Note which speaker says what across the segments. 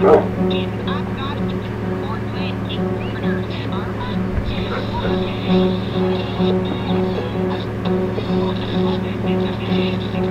Speaker 1: No. In, stupid!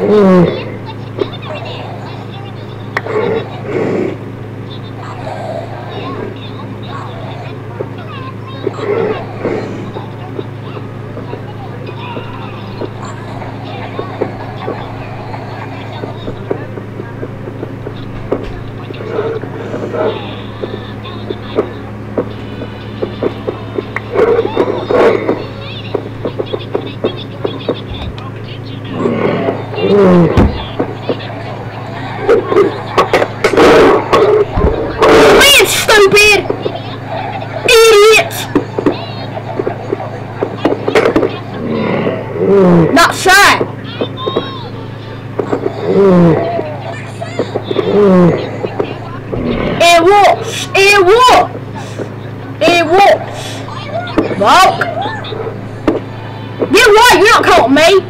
Speaker 1: Come in, stupid! Idiot! Not sad. It was. It was. It was. Fuck. Get right, you're not counting me.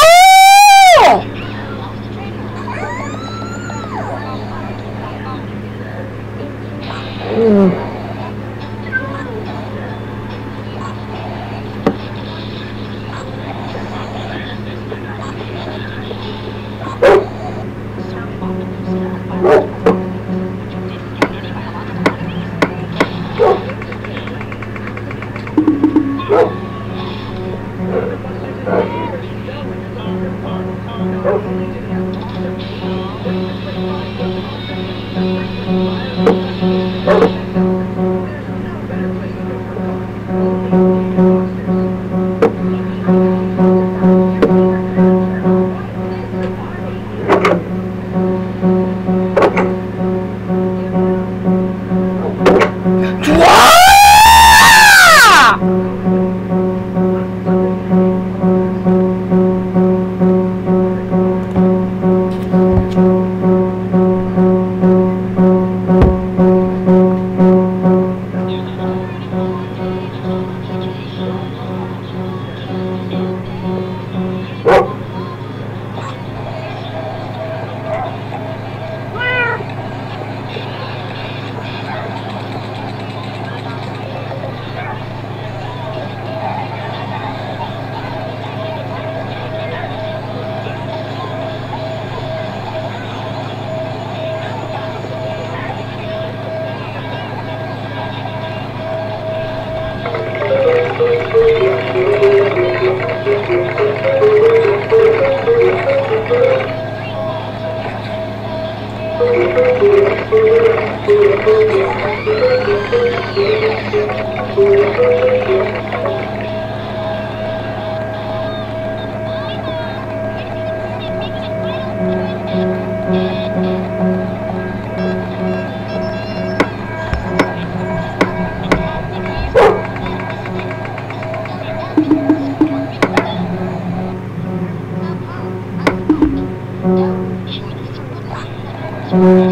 Speaker 1: Thank mm -hmm. you.